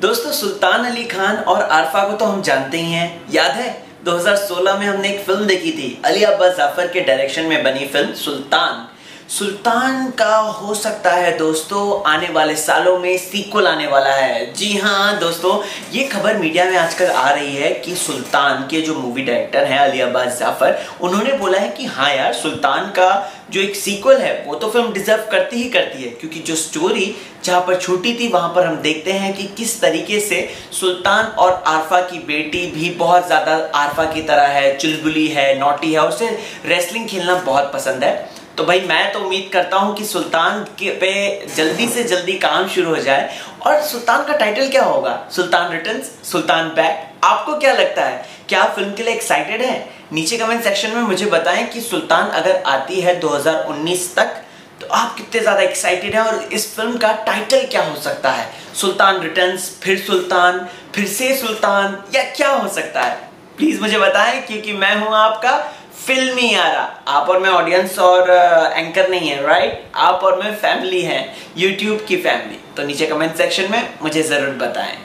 दोस्तों, सुल्तान अली खान और आरफा को तो हम जानते ही हैं। याद है 2016 में हमने एक फ़िल्म देखी थी, अली अब्बास जाफ़र के डायरेक्शन में बनी फ़िल्म सुल्तान। सुल्तान का हो सकता है, दोस्तों, आने वाले सालों में सीक्वल आने वाला है। जी हाँ दोस्तों, ये खबर मीडिया में आजकल आ रही है कि सुल्तान के जो मूवी डायरेक्टर हैं, अली अब्बास जाफ़र, उन्होंने बोला है कि हाँ यार, सुल्तान का जो एक सीक्वल है, वो तो फ़िल्म डिजर्व करती ही करती है, क्योंकि जो स्टोरी जहाँ पर छूटी थी, वहाँ पर हम देखते हैं कि किस तरीके से सुल्तान और आरफा की बेटी भी बहुत ज़्यादा आरफा की तरह है, चुलबुली है, नोटी है, उसे रेसलिंग खेलना बहुत पसंद है। तो भाई मैं तो उम्मीद करता हूँ कि सुल्तान के पे जल्दी से जल्दी काम शुरू हो जाए। और सुल्तान का टाइटल क्या होगा? सुल्तान रिटर्न सुल्तान बैक आपको क्या लगता है? क्या आप फ़िल्म के लिए एक्साइटेड हैं? नीचे कमेंट सेक्शन में मुझे बताएँ कि सुल्तान अगर आती है 2019 तक तो आप कितने ज़्यादा एक्साइटेड हैं और इस फ़िल्म का टाइटल क्या हो सकता है? सुल्तान रिटर्न्स फिर सुल्तान, फिर से सुल्तान, या क्या हो सकता है? प्लीज़ मुझे बताएँ, क्योंकि मैं हूँ आपका फिल्मी यारा आप और मैं ऑडियंस और एंकर नहीं है राइट आप और मैं फैमिली हैं यूट्यूब की फैमिली तो नीचे कमेंट सेक्शन में मुझे ज़रूर बताएँ।